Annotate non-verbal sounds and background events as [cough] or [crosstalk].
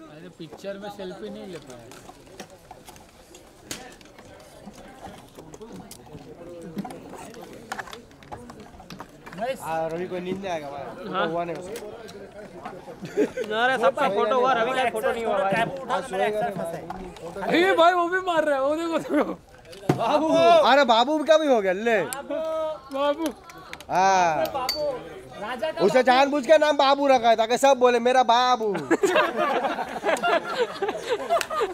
अरे पिक्चर में सेल्फी नहीं ले पाया हाँ रवि को नींद नहीं आएगा हाँ। हुआ नहीं उसको अरे सबका फ़ोटो हुआ रवि का फ़ोटो नहीं हुआ भाई। अरे भाई वो भी मार रहा है वो देखो देखो अरे बाबू का भी हो गया ले। बाबू! हाँ। उसे जानबूझ के नाम बाबू रखा है ताकि सब बोले मेरा बाबू। [laughs]